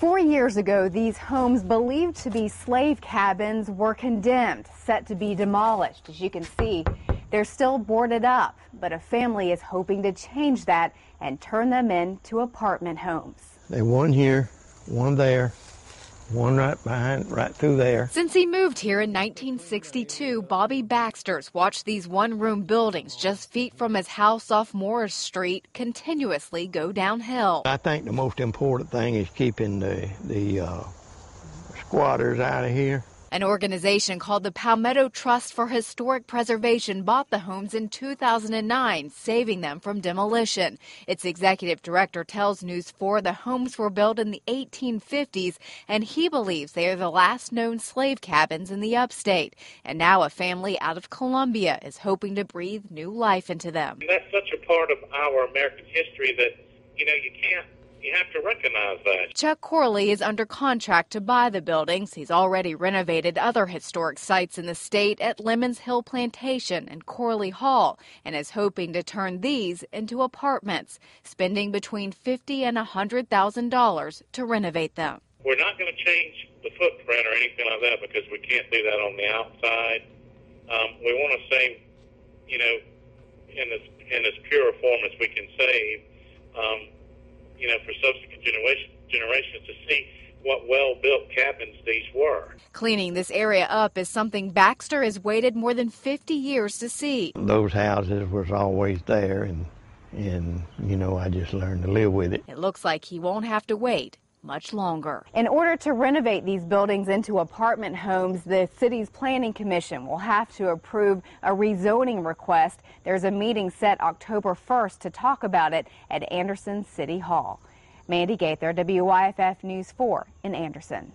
Four years ago, these homes believed to be slave cabins were condemned, set to be demolished. As you can see, they're still boarded up, but a family is hoping to change that and turn them into apartment homes. They one here, one there, one right behind, right through there. Since he moved here in 1962, Bobby Baxter's watched these one room buildings just feet from his house off Morris Street continuously go downhill. I think the most important thing is keeping the, the uh, squatters out of here. An organization called the Palmetto Trust for Historic Preservation bought the homes in 2009, saving them from demolition. Its executive director tells News 4 the homes were built in the 1850s, and he believes they are the last known slave cabins in the upstate. And now a family out of Columbia is hoping to breathe new life into them. That's such a part of our American history that, you know, you can't you have to recognize that. Chuck Corley is under contract to buy the buildings. He's already renovated other historic sites in the state at Lemons Hill Plantation and Corley Hall and is hoping to turn these into apartments, spending between fifty and a hundred thousand dollars to renovate them. We're not going to change the footprint or anything like that because we can't do that on the outside. Um, we want to save, you know, in as in as pure a form as we can save. Um, you know, for subsequent generation, to see what well built cabins these were. Cleaning this area up is something Baxter has waited more than 50 years to see. Those houses was always there, and, and you know, I just learned to live with it. It looks like he won't have to wait much longer. In order to renovate these buildings into apartment homes, the city's planning commission will have to approve a rezoning request. There's a meeting set October 1st to talk about it at Anderson City Hall. Mandy Gaither, WYFF News 4 in Anderson.